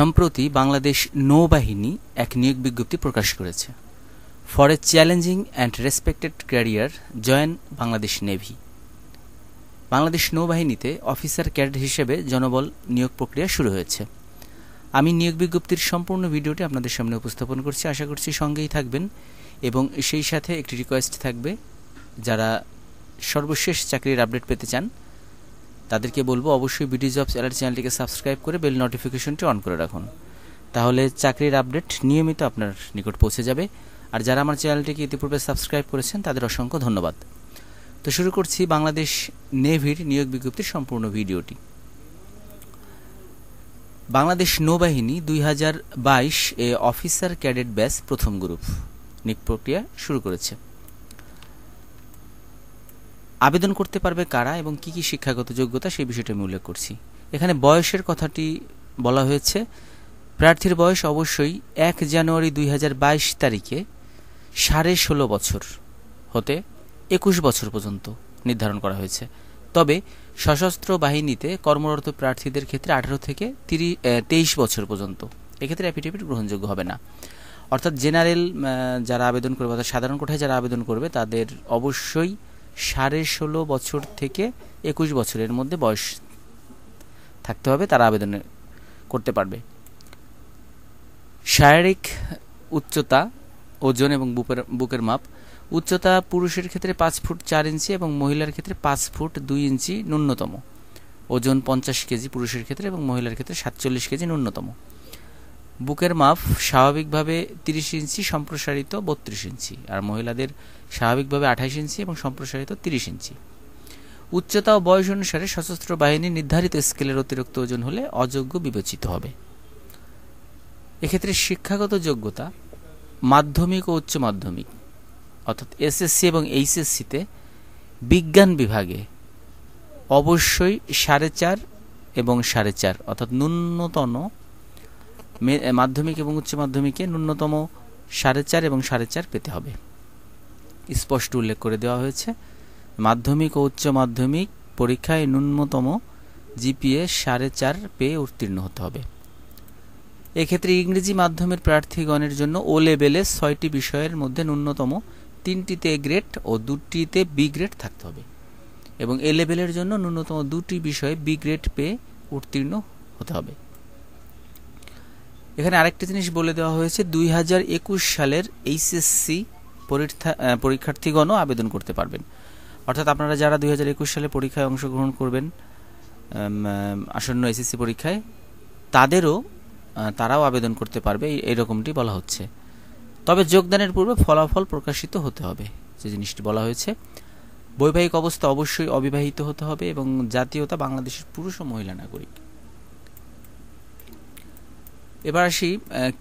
সম্প্রতি বাংলাদেশ নৌবাহিনী এক নিয়োগ বিজ্ঞপ্তি প্রকাশ করেছে। For a challenging and respected career join Bangladesh navy Bangladesh নৌবাহিনীতে officer cadet হিসেবে জনবল নিয়োগ প্রক্রিয়া শুরু হয়েছে। আমি নিয়োগ বিজ্ঞপ্তির সম্পূর্ণ ভিডিওটি আপনাদের সামনে উপস্থাপন করছি, আশা করছি সঙ্গেই থাকবেন এবং সেই সাথে একটি রিকোয়েস্ট থাকবে, যারা সর্বশেষ চাকরির আপডেট পেতে চান তাদেরকে বলব অবশ্যই বিডি জবস অ্যালার্ট চ্যানেলটিকে সাবস্ক্রাইব করে বেল নোটিফিকেশনটি অন করে রাখুন। তাহলে চাকরির আপডেট নিয়মিত আপনার নিকট পৌঁছে যাবে। আর যারা আমার চ্যানেলটিকে ইতিপূর্বে সাবস্ক্রাইব করেছেন, তাদের অসংখ্য ধন্যবাদ। তো শুরু করছি বাংলাদেশ নেভির নিয়োগ বিজ্ঞপ্তির সম্পূর্ণ ভিডিওটি। বাংলাদেশ নৌবাহিনী দুই হাজার বাইশ এ অফিসার ক্যাডেট ব্যাস প্রথম গ্রুপ নিয়োগ প্রক্রিয়া শুরু করেছে। আবেদন করতে পারবে কারা এবং কি কি শিক্ষাগত যোগ্যতা সেই বিষয়টি আমি উল্লেখ করছি। এখানে বয়সের কথাটি বলা হয়েছে। প্রার্থীর বয়স অবশ্যই এক জানুয়ারি দুই হাজার বাইশ তারিখে সাড়ে ষোলো বছর হতে একুশ বছর পর্যন্ত নির্ধারণ করা হয়েছে। তবে সশস্ত্র বাহিনীতে কর্মরত প্রার্থীদের ক্ষেত্রে আঠারো থেকে তিরিশ তেইশ বছর পর্যন্ত। এক্ষেত্রে অ্যাফিডেভিট গ্রহণযোগ্য হবে না। অর্থাৎ জেনারেল যারা আবেদন করবে অর্থাৎ সাধারণ কোঠায় যারা আবেদন করবে তাদের অবশ্যই সাড়ে ষোলো বছর থেকে একুশ বছরের মধ্যে বয়স থাকতে হবে, তারা আবেদন করতে পারবে। শারীরিক উচ্চতা, ওজন এবং বুকের বুকের মাপ। উচ্চতা পুরুষের ক্ষেত্রে পাঁচ ফুট চার ইঞ্চি এবং মহিলার ক্ষেত্রে পাঁচ ফুট দুই ইঞ্চি ন্যূনতম। ওজন পঞ্চাশ কেজি পুরুষের ক্ষেত্রে এবং মহিলার ক্ষেত্রে সাতচল্লিশ কেজি ন্যূনতম। বুকের মাপ স্বাভাবিকভাবে তিরিশ ইঞ্চি, সম্প্রসারিত বত্রিশ ইঞ্চি। আর মহিলাদের স্বাভাবিকভাবে আঠাইশ ইঞ্চি এবং সম্প্রসারিত তিরিশ ইঞ্চি। উচ্চতা ও বয়স অনুসারে সশস্ত্র বাহিনী নির্ধারিত স্কেলের অতিরিক্ত ওজন হলে অযোগ্য বিবেচিত হবে। এক্ষেত্রে শিক্ষাগত যোগ্যতা মাধ্যমিক ও উচ্চ মাধ্যমিক, অর্থাৎ এসএসসি এবং এইচএসসিতে বিজ্ঞান বিভাগে অবশ্যই সাড়ে চার এবং সাড়ে চার, অর্থাৎ ন্যূনতম মাধ্যমিক এবং উচ্চ মাধ্যমিকে ন্যূনতম সাড়ে চার এবং সাড়ে চার পেতে হবে। স্পষ্ট উল্লেখ করে দেওয়া হয়েছে, মাধ্যমিক ও উচ্চ মাধ্যমিক পরীক্ষায় ন্যূনতম জিপিএ সাড়ে চার পেয়ে উত্তীর্ণ হতে হবে। এক্ষেত্রে ইংরেজি মাধ্যমের প্রার্থীগণের জন্য ও লেভেলে ছয়টি বিষয়ের মধ্যে ন্যূনতম তিনটিতে এ গ্রেড ও দুটিতে বি গ্রেড থাকতে হবে এবং এ লেভেলের জন্য ন্যূনতম দুটি বিষয়ে বি গ্রেড পেয়ে উত্তীর্ণ হতে হবে। এখানে আরেকটি জিনিস বলে দেওয়া হয়েছে, দুই হাজার একুশ সালের এইচএসসি পরীক্ষার্থীগণও আবেদন করতে পারবেন। অর্থাৎ আপনারা যারা দুই হাজার একুশ সালে পরীক্ষায় অংশগ্রহণ করবেন আসন্ন এসএসসি পরীক্ষায়, তাদেরও তারাও আবেদন করতে পারবে এইরকমটি বলা হচ্ছে। তবে যোগদানের পূর্বে ফলাফল প্রকাশিত হতে হবে, যে জিনিসটি বলা হয়েছে। বৈবাহিক অবস্থা অবশ্যই অবিবাহিত হতে হবে এবং জাতীয়তা বাংলাদেশের পুরুষ ও মহিলা নাগরিক। এবার আসি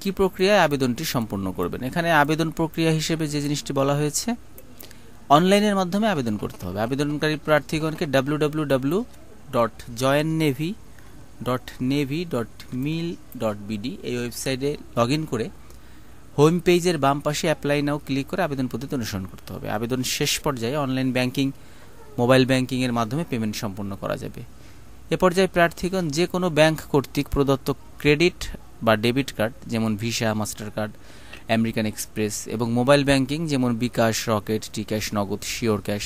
কি প্রক্রিয়ায় আবেদনটি সম্পূর্ণ করবেন? এখানে আবেদন প্রক্রিয়া হিসেবে যে জিনিসটি বলা হয়েছে, অনলাইনের মাধ্যমে আবেদন করতে হবে। আবেদনকারী প্রার্থীগণকে W W W dot join navy dot navy dot mil dot BD এই ওয়েবসাইটে লগ ইন করে হোম পেজের বাম পাশে অ্যাপ্লাই নাও ক্লিক করে আবেদন পদ্ধতি অনুসরণ করতে হবে। আবেদন শেষ পর্যায়ে অনলাইন ব্যাংকিং, মোবাইল ব্যাংকিংয়ের মাধ্যমে পেমেন্ট সম্পন্ন করা যাবে। এ পর্যায়ে প্রার্থীগণ যে কোনো ব্যাংক কর্তৃক প্রদত্ত ক্রেডিট বা ডেবিট কার্ড, যেমন Visa, Mastercard, American Express এবং মোবাইল ব্যাংকিং, যেমন bKash, Rocket T cash Nagad, Sure Cash,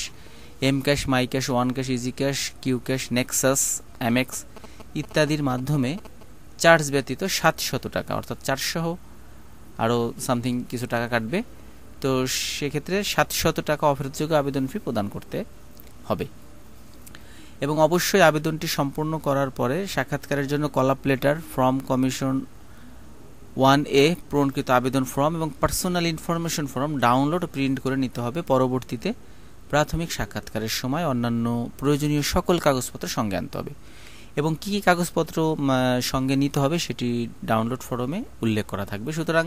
M Cash, My Cash, One Cash, Easy Cash, Q Cash, Nexus, Amex ইত্যাদির মাধ্যমে চার্জ ব্যতীত সাতশত টাকা, অর্থাৎ চারশো আরও সামথিং কিছু টাকা কাটবে। তো সেক্ষেত্রে সাতশত টাকা অফেরতযোগ্য আবেদন ফি প্রদান করতে হবে। এবং অবশ্যই আবেদনটি সম্পূর্ণ করার পরে সাক্ষাৎকারের জন্য call up letter form commission one A পূরণকৃত আবেদন ফর্ম এবং personal information form download print করে নিতে হবে পরবর্তীতে প্রাথমিক সাক্ষাৎকারের সময় অন্যান্য প্রয়োজনীয় সকল কাগজপত্র সঙ্গে আনতে হবে। এবং কী কী কাগজপত্র সঙ্গে নিতে হবে সেটি ডাউনলোড ফর্মে উল্লেখ করা থাকবে। সুতরাং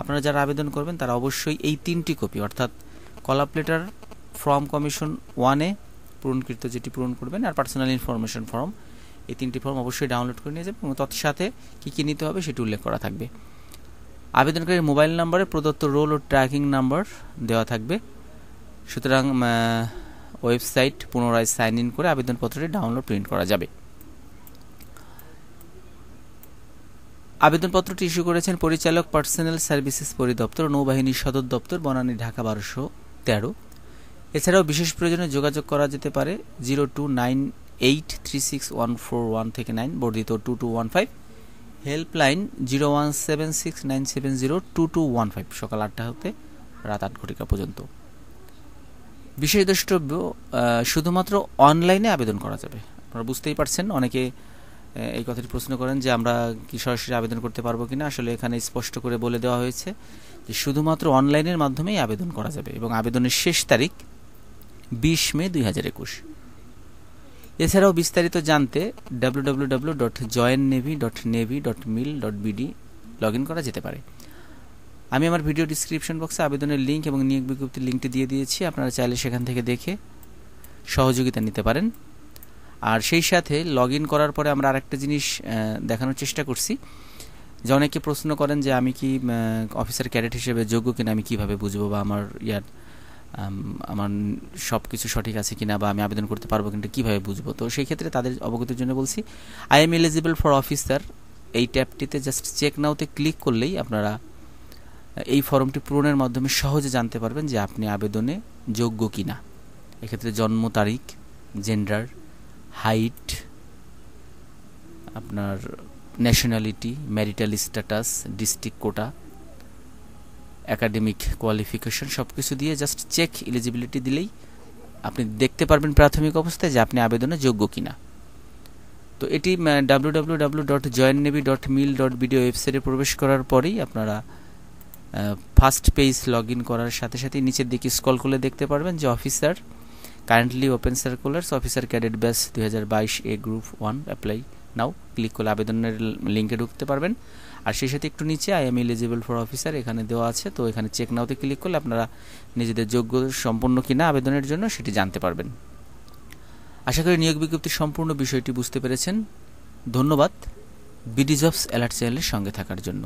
আপনারা যারা আবেদন করবেন তারা অবশ্যই এই তিনটি কপি, অর্থাৎ কলাপ লেটার, ফর্ম কমিশন, ওয়ানে পূরণকৃত যেটি পূরণ করবেন, আর পার্সোনাল ইনফরমেশন ফর্ম, এই তিনটি ফর্ম অবশ্যই ডাউনলোড করে নিয়ে যাবেন এবং তৎসাথে কী কী নিতে হবে সেটি উল্লেখ করা থাকবে। আবেদনকারীর মোবাইল নম্বরে প্রদত্ত রোল ও ট্র্যাকিং নাম্বার দেওয়া থাকবে। সুতরাং ওয়েবসাইট পুনরায় সাইন ইন করে আবেদনপত্রটি ডাউনলোড প্রিন্ট করা যাবে। আবেদনপত্রটি ইস্যু করেছেন পরিচালক পার্সোনাল সার্ভিসেস পরিদপ্তর নৌবাহিনীর সদর দপ্তর বনানী ঢাকা বারোশো তেরো। এছাড়াও বিশেষ প্রয়োজনে যোগাযোগ করা যেতে পারে zero two nine eight three six one four one থেকে নাইন, বর্ধিত two two one five. Helpline zero one seven six nine seven zero two two one five সকাল আটটা হতে রাত আট ঘটিকা পর্যন্ত। বিশেষ দ্রষ্টব্য শুধুমাত্র অনলাইনে আবেদন করা যাবে। আপনারা বুঝতেই পারছেন, অনেকে এই কথাটি প্রশ্ন করেন যে আমরা কি সরাসরি আবেদন করতে পারব কিনা। আসলে এখানে স্পষ্ট করে বলে দেওয়া হয়েছে যে শুধুমাত্র অনলাইনের মাধ্যমেই আবেদন করা যাবে এবং আবেদনের শেষ তারিখ বিশ মে দুই হাজার একুশ। এছাড়াও বিস্তারিত জানতে W dot join navy dot navy dot mil dot log in করা যেতে পারে। আমি আমার ভিডিও ডিসক্রিপশন বক্সে আবেদনের লিঙ্ক এবং নিয়োগ বিজ্ঞপ্তির লিঙ্কটি দিয়ে দিয়েছি, আপনারা চাইলে সেখান থেকে দেখে সহযোগিতা নিতে পারেন। আর সেই সাথে লগ ইন করার পরে আমরা আরেকটা জিনিস দেখানোর চেষ্টা করছি যে অনেকে প্রশ্ন করেন যে আমি কি অফিসার ক্যাডেট হিসেবে যোগ্য কিনা, আমি কীভাবে বুঝব বা আমার ইয়ার আমার সব কিছু সঠিক আছে কিনা বা আমি আবেদন করতে পারব কিন্তু কীভাবে বুঝব? তো সেই ক্ষেত্রে তাদের অবগতির জন্য বলছি I am eligible for officer এই ট্যাবটিতে জাস্ট চেক নাওতে ক্লিক করলেই আপনারা এই ফর্মটি পূরণের মাধ্যমে সহজে জানতে পারবেন যে আপনি আবেদনে যোগ্য কিনা। এক্ষেত্রে জন্ম তারিখ জেন্ডার হাইট আপনার nationality marital status district quota academic qualification সব কিছু দিয়ে জাস্ট চেক এলিজিবিলিটি দিলেই আপনি দেখতে পারবেন প্রাথমিক অবস্থায় যে আপনি আবেদনে যোগ্য কিনা। তো এটি W W W dot join navy dot mil dot video ওয়েবসাইটে প্রবেশ করার পরেই আপনারা ফার্স্ট পেজ লগ ইন করার সাথে সাথে নিচের দিকে স্কল করলে দেখতে পারবেন যে officer currently open circulars officer cadet batch দুই হাজার বাইশ A group one apply now click করলে আবেদনের লিঙ্কে ঢুকতে পারবেন। আর সেই সাথে একটু নিচে I am eligible for officer এখানে দেওয়া আছে। তো এখানে চেক নাওতে ক্লিক করলে আপনারা নিজেদের যোগ্য সম্পূর্ণ কিনা আবেদনের জন্য সেটি জানতে পারবেন। আশা করি নিয়োগ বিজ্ঞপ্তির সম্পূর্ণ বিষয়টি বুঝতে পেরেছেন। ধন্যবাদ। বিডি জবস অ্যালার্ট চ্যানেলের সঙ্গে থাকার জন্য।